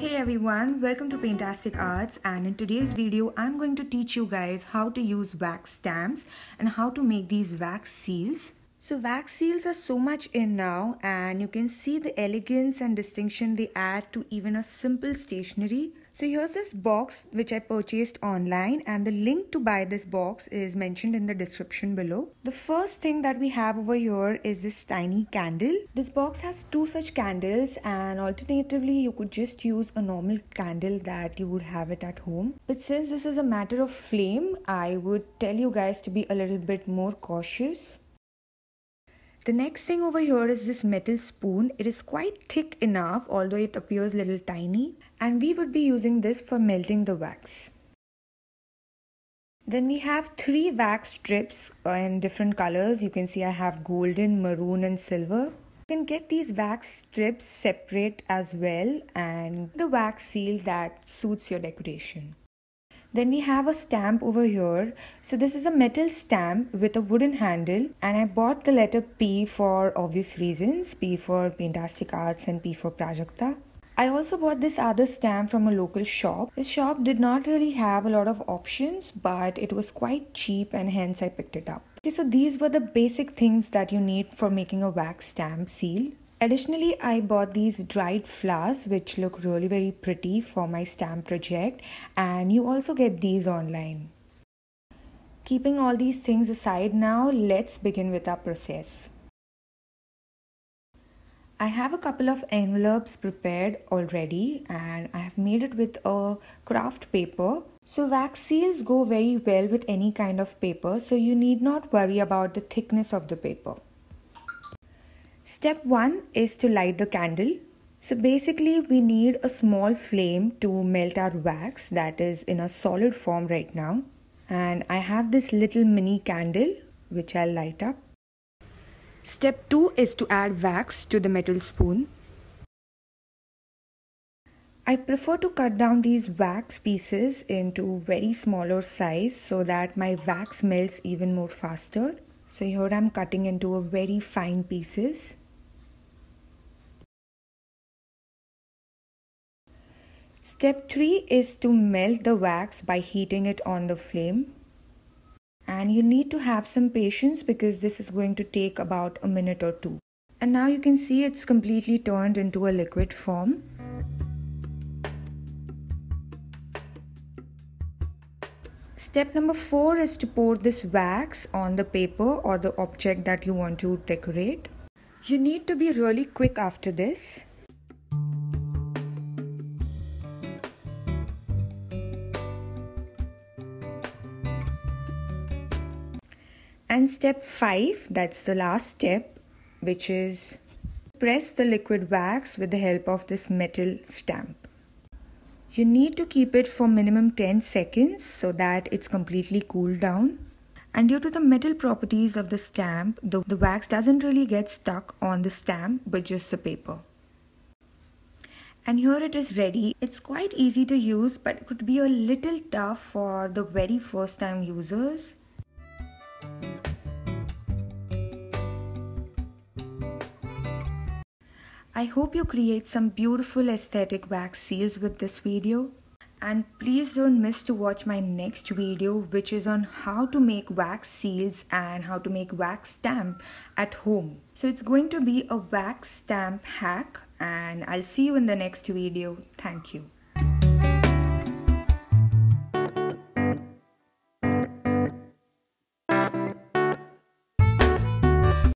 Hey everyone, welcome to Paintastic Arts and in today's video I'm going to teach you guys how to use wax stamps and how to make these wax seals. So wax seals are so much in now and you can see the elegance and distinction they add to even a simple stationery. So here's this box which I purchased online and the link to buy this box is mentioned in the description below. The first thing that we have over here is this tiny candle. This box has two such candles and alternatively you could just use a normal candle that you would have it at home. But since this is a matter of flame, I would tell you guys to be a little bit more cautious. The next thing over here is this metal spoon. It is quite thick enough although it appears little tiny and we would be using this for melting the wax. Then we have three wax strips in different colors. You can see I have golden, maroon and silver. You can get these wax strips separate as well and the wax seal that suits your decoration. Then we have a stamp over here. So this is a metal stamp with a wooden handle and I bought the letter P for obvious reasons. P for Paintastic Arts and P for Prajakta. I also bought this other stamp from a local shop. This shop did not really have a lot of options but it was quite cheap and hence I picked it up. Okay, so these were the basic things that you need for making a wax stamp seal. Additionally, I bought these dried flowers which look really very pretty for my stamp project and you also get these online. Keeping all these things aside now, let's begin with our process. I have a couple of envelopes prepared already and I have made it with a craft paper. So wax seals go very well with any kind of paper so you need not worry about the thickness of the paper. Step 1 is to light the candle. So basically we need a small flame to melt our wax that is in a solid form right now. And I have this little mini candle which I'll light up. Step 2 is to add wax to the metal spoon. I prefer to cut down these wax pieces into very smaller size so that my wax melts even more faster. So here I'm cutting into a very fine pieces. Step 3 is to melt the wax by heating it on the flame. And you need to have some patience because this is going to take about a minute or two. And now you can see it's completely turned into a liquid form. Step number 4 is to pour this wax on the paper or the object that you want to decorate. You need to be really quick after this And step 5, that's the last step, which is press the liquid wax with the help of this metal stamp. You need to keep it for minimum 10 seconds so that it's completely cooled down. And due to the metal properties of the stamp, the, the wax doesn't really get stuck on the stamp but just the paper. And here it is ready. It's quite easy to use but it could be a little tough for the very first time users. I hope you create some beautiful aesthetic wax seals with this video. And please don't miss to watch my next video which is on how to make wax seals and how to make wax stamp at home. So it's going to be a wax stamp hack and I'll see you in the next video. Thank you.